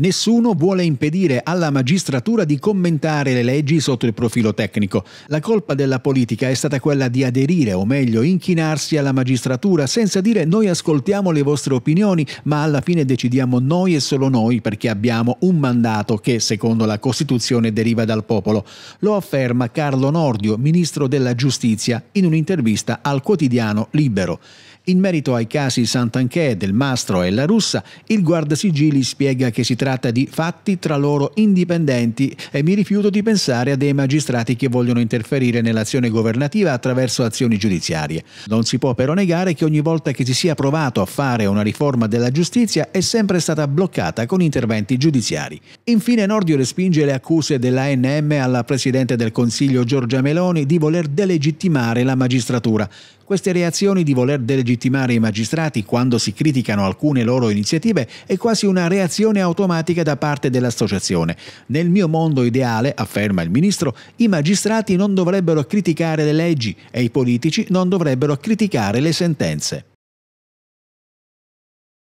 Nessuno vuole impedire alla magistratura di commentare le leggi sotto il profilo tecnico. La colpa della politica è stata quella di aderire, o meglio, inchinarsi alla magistratura senza dire noi ascoltiamo le vostre opinioni, ma alla fine decidiamo noi e solo noi perché abbiamo un mandato che, secondo la Costituzione, deriva dal popolo. Lo afferma Carlo Nordio, ministro della Giustizia, in un'intervista al quotidiano Libero. In merito ai casi Sant'Anché, Del Mastro e La Russa, il Guardasigilli spiega che si tratta di fatti tra loro indipendenti e mi rifiuto di pensare a dei magistrati che vogliono interferire nell'azione governativa attraverso azioni giudiziarie. Non si può però negare che ogni volta che si sia provato a fare una riforma della giustizia è sempre stata bloccata con interventi giudiziari. Infine Nordio respinge le accuse dell'ANM alla Presidente del Consiglio Giorgia Meloni di voler delegittimare la magistratura. Queste reazioni di voler delegittimare i magistrati quando si criticano alcune loro iniziative è quasi una reazione automatica da parte dell'associazione. Nel mio mondo ideale, afferma il ministro, i magistrati non dovrebbero criticare le leggi e i politici non dovrebbero criticare le sentenze.